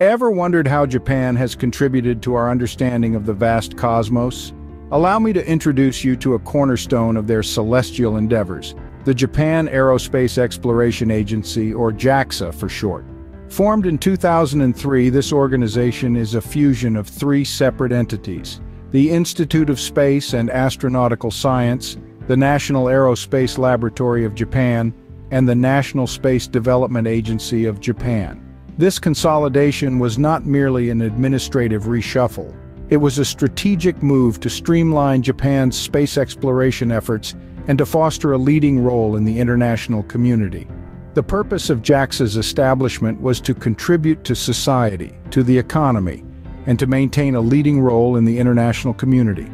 Ever wondered how Japan has contributed to our understanding of the vast cosmos? Allow me to introduce you to a cornerstone of their celestial endeavors, the Japan Aerospace Exploration Agency, or JAXA for short. Formed in 2003, this organization is a fusion of three separate entities, the Institute of Space and Astronautical Science, the National Aerospace Laboratory of Japan, and the National Space Development Agency of Japan. This consolidation was not merely an administrative reshuffle. It was a strategic move to streamline Japan's space exploration efforts and to foster a leading role in the international community. The purpose of JAXA's establishment was to contribute to society, to the economy, and to maintain a leading role in the international community.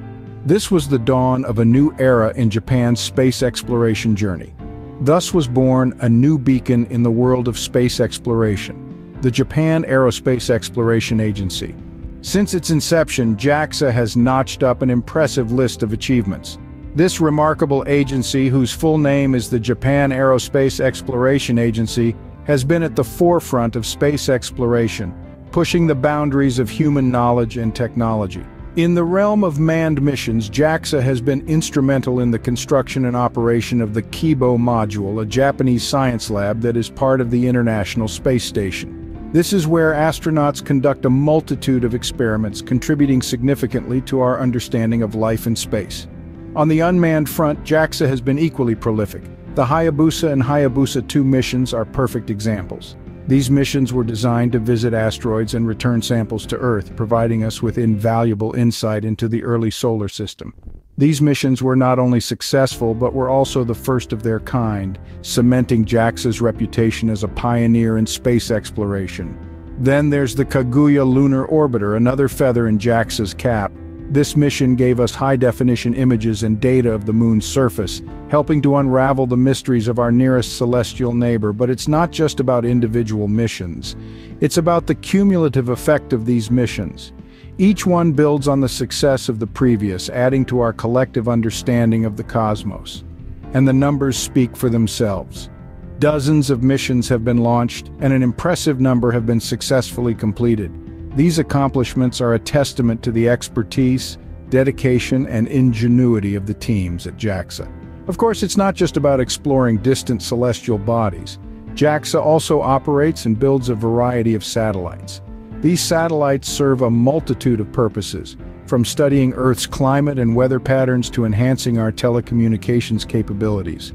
This was the dawn of a new era in Japan's space exploration journey. Thus was born a new beacon in the world of space exploration the Japan Aerospace Exploration Agency. Since its inception, JAXA has notched up an impressive list of achievements. This remarkable agency, whose full name is the Japan Aerospace Exploration Agency, has been at the forefront of space exploration, pushing the boundaries of human knowledge and technology. In the realm of manned missions, JAXA has been instrumental in the construction and operation of the Kibo module, a Japanese science lab that is part of the International Space Station. This is where astronauts conduct a multitude of experiments contributing significantly to our understanding of life in space. On the unmanned front, JAXA has been equally prolific. The Hayabusa and Hayabusa 2 missions are perfect examples. These missions were designed to visit asteroids and return samples to Earth, providing us with invaluable insight into the early solar system. These missions were not only successful but were also the first of their kind, cementing JAXA's reputation as a pioneer in space exploration. Then there's the Kaguya Lunar Orbiter, another feather in JAXA's cap. This mission gave us high-definition images and data of the moon's surface, helping to unravel the mysteries of our nearest celestial neighbor. But it's not just about individual missions. It's about the cumulative effect of these missions. Each one builds on the success of the previous, adding to our collective understanding of the cosmos. And the numbers speak for themselves. Dozens of missions have been launched, and an impressive number have been successfully completed. These accomplishments are a testament to the expertise, dedication, and ingenuity of the teams at JAXA. Of course, it's not just about exploring distant celestial bodies. JAXA also operates and builds a variety of satellites. These satellites serve a multitude of purposes, from studying Earth's climate and weather patterns to enhancing our telecommunications capabilities.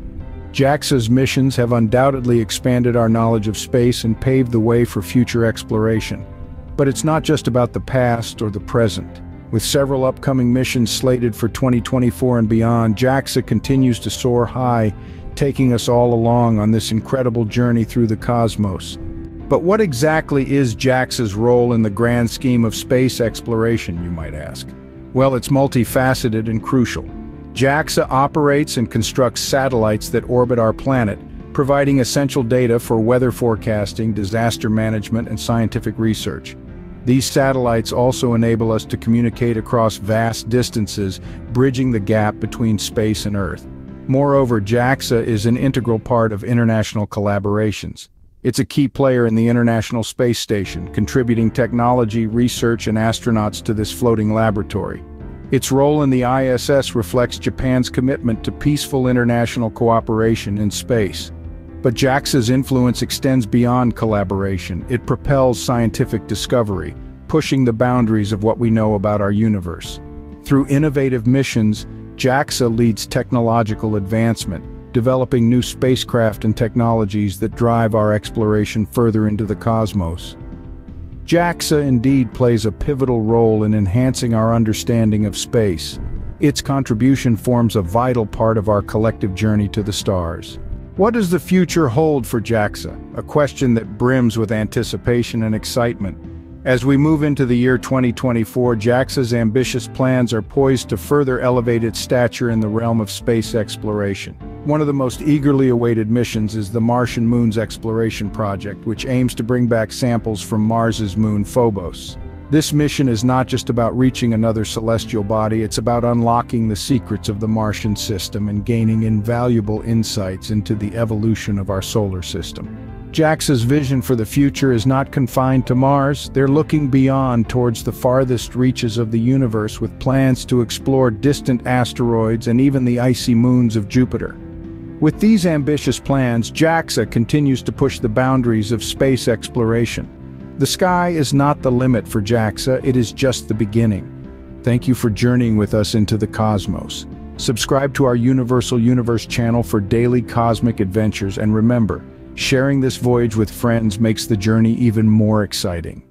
JAXA's missions have undoubtedly expanded our knowledge of space and paved the way for future exploration. But it's not just about the past or the present. With several upcoming missions slated for 2024 and beyond, JAXA continues to soar high, taking us all along on this incredible journey through the cosmos. But what exactly is JAXA's role in the grand scheme of space exploration, you might ask? Well, it's multifaceted and crucial. JAXA operates and constructs satellites that orbit our planet, providing essential data for weather forecasting, disaster management, and scientific research. These satellites also enable us to communicate across vast distances, bridging the gap between space and Earth. Moreover, JAXA is an integral part of international collaborations. It's a key player in the International Space Station, contributing technology, research, and astronauts to this floating laboratory. Its role in the ISS reflects Japan's commitment to peaceful international cooperation in space. But JAXA's influence extends beyond collaboration. It propels scientific discovery, pushing the boundaries of what we know about our universe. Through innovative missions, JAXA leads technological advancement, developing new spacecraft and technologies that drive our exploration further into the cosmos. JAXA indeed plays a pivotal role in enhancing our understanding of space. Its contribution forms a vital part of our collective journey to the stars. What does the future hold for JAXA? A question that brims with anticipation and excitement. As we move into the year 2024, JAXA's ambitious plans are poised to further elevate its stature in the realm of space exploration. One of the most eagerly awaited missions is the Martian Moons Exploration Project, which aims to bring back samples from Mars's moon Phobos. This mission is not just about reaching another celestial body, it's about unlocking the secrets of the Martian system and gaining invaluable insights into the evolution of our solar system. JAXA's vision for the future is not confined to Mars, they're looking beyond towards the farthest reaches of the universe with plans to explore distant asteroids and even the icy moons of Jupiter. With these ambitious plans, JAXA continues to push the boundaries of space exploration. The sky is not the limit for JAXA, it is just the beginning. Thank you for journeying with us into the cosmos. Subscribe to our Universal Universe channel for daily cosmic adventures and remember, sharing this voyage with friends makes the journey even more exciting.